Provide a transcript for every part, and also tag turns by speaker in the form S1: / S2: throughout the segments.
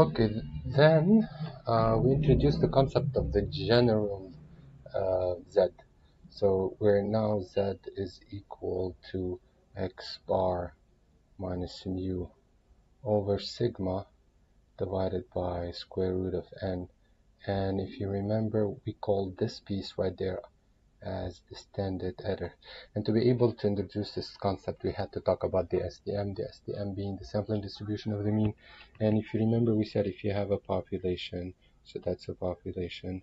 S1: Okay, then uh, we introduced the concept of the general uh, z. So where now z is equal to x bar minus mu over sigma divided by square root of n. And if you remember, we called this piece right there as the standard error. And to be able to introduce this concept, we had to talk about the SDM, the SDM being the sampling distribution of the mean. And if you remember, we said if you have a population, so that's a population,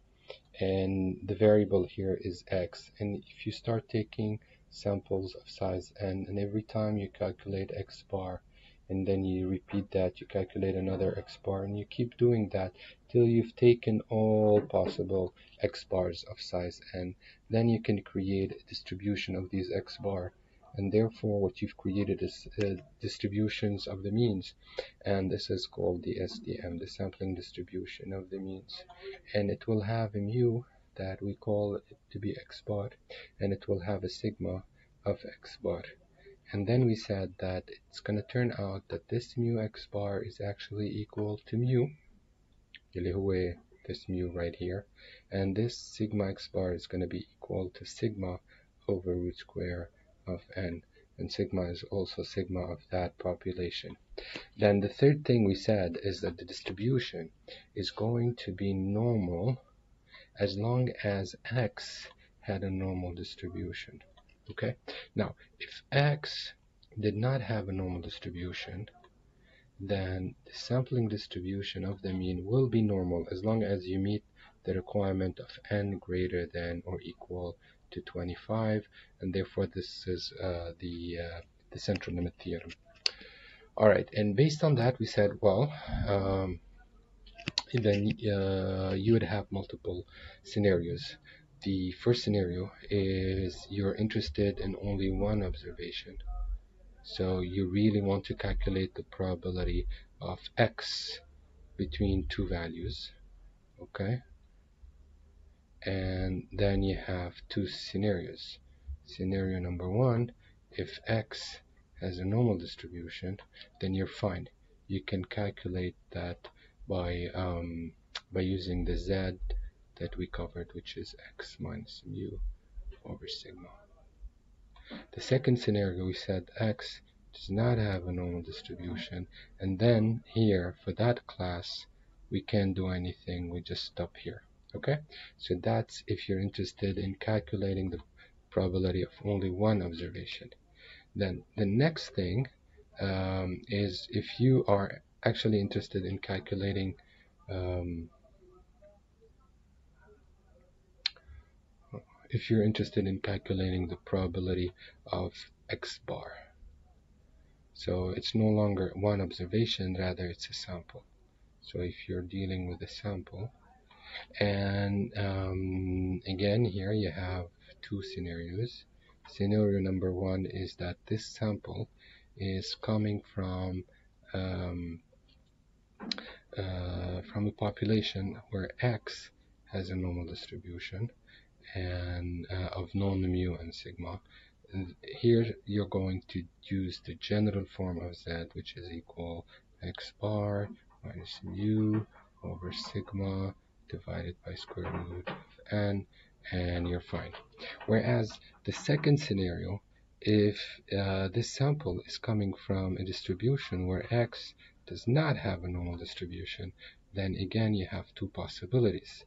S1: and the variable here is x. And if you start taking samples of size n, and every time you calculate x bar, and then you repeat that, you calculate another x bar, and you keep doing that till you've taken all possible x bars of size n. Then you can create a distribution of these x bar, and therefore what you've created is uh, distributions of the means, and this is called the SDM, the sampling distribution of the means, and it will have a mu that we call it to be x bar, and it will have a sigma of x bar. And then we said that it's going to turn out that this mu x bar is actually equal to mu, اللي هو this mu right here, and this sigma x bar is going to be equal to sigma over root square of n, and sigma is also sigma of that population. Then the third thing we said is that the distribution is going to be normal as long as x had a normal distribution okay? Now if x did not have a normal distribution then the sampling distribution of the mean will be normal as long as you meet the requirement of n greater than or equal to 25 and therefore this is uh, the uh, the central limit theorem. Alright and based on that we said well um, then uh, you would have multiple scenarios the first scenario is you're interested in only one observation. So you really want to calculate the probability of x between two values. Okay? And then you have two scenarios. Scenario number one, if x has a normal distribution, then you're fine. You can calculate that by um, by using the z that we covered, which is x minus mu over sigma. The second scenario, we said x does not have a normal distribution, and then here, for that class, we can't do anything, we just stop here. Okay, so that's if you're interested in calculating the probability of only one observation. Then the next thing um, is if you are actually interested in calculating um, if you're interested in calculating the probability of x bar. So it's no longer one observation, rather it's a sample. So if you're dealing with a sample, and um, again here you have two scenarios. Scenario number one is that this sample is coming from um, uh, from a population where x has a normal distribution and uh, of known mu and sigma. Here you're going to use the general form of z, which is equal x bar minus mu over sigma divided by square root of n, and you're fine. Whereas the second scenario, if uh, this sample is coming from a distribution where x does not have a normal distribution, then again you have two possibilities.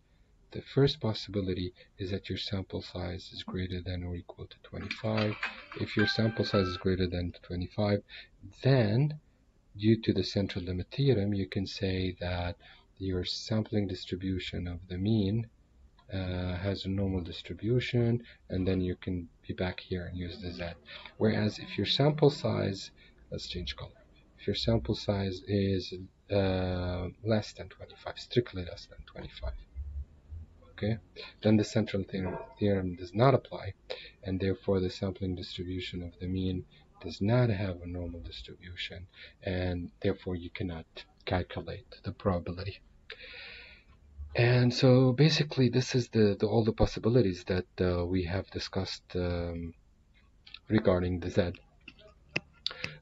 S1: The first possibility is that your sample size is greater than or equal to 25. If your sample size is greater than 25, then due to the central limit theorem, you can say that your sampling distribution of the mean uh, has a normal distribution, and then you can be back here and use the z. Whereas if your sample size, let's change color. If your sample size is uh, less than 25, strictly less than 25, okay, then the central theorem, theorem does not apply, and therefore the sampling distribution of the mean does not have a normal distribution, and therefore you cannot calculate the probability. And so basically this is the, the all the possibilities that uh, we have discussed um, regarding the Z.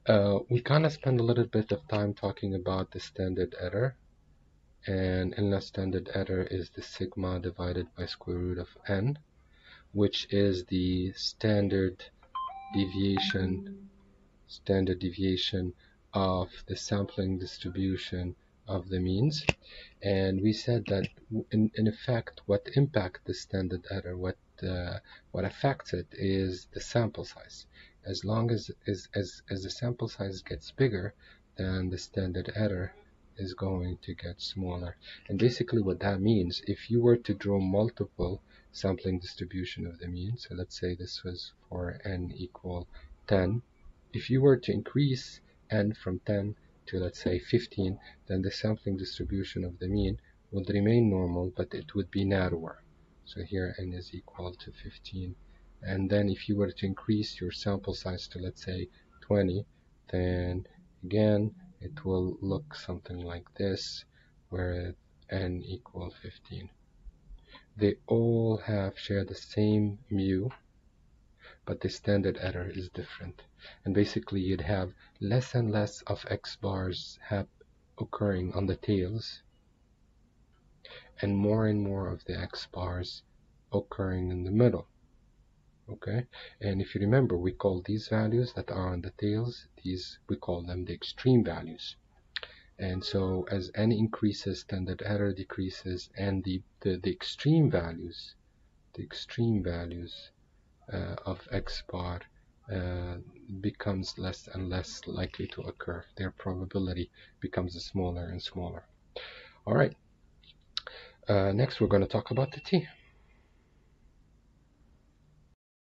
S1: Uh, we kind of spend a little bit of time talking about the standard error and NLS standard error is the sigma divided by square root of n which is the standard deviation standard deviation of the sampling distribution of the means. And we said that in, in effect what impact the standard error what uh, what affects it is the sample size. As long as, as as as the sample size gets bigger then the standard error is going to get smaller. And basically what that means if you were to draw multiple sampling distribution of the mean so let's say this was for n equal 10 if you were to increase n from 10 to let's say 15 then the sampling distribution of the mean would remain normal but it would be narrower. So here n is equal to 15 and then if you were to increase your sample size to let's say 20 then again it will look something like this where n equal 15 they all have share the same mu but the standard error is different. And basically you'd have less and less of x bars have occurring on the tails and more and more of the x bars occurring in the middle okay? And if you remember we call these values that are on the tails these we call them the extreme values. And so as n increases standard error decreases and the the, the extreme values the extreme values uh, of x bar uh, becomes less and less likely to occur. Their probability becomes smaller and smaller. All right. Uh, next we're going to talk about the t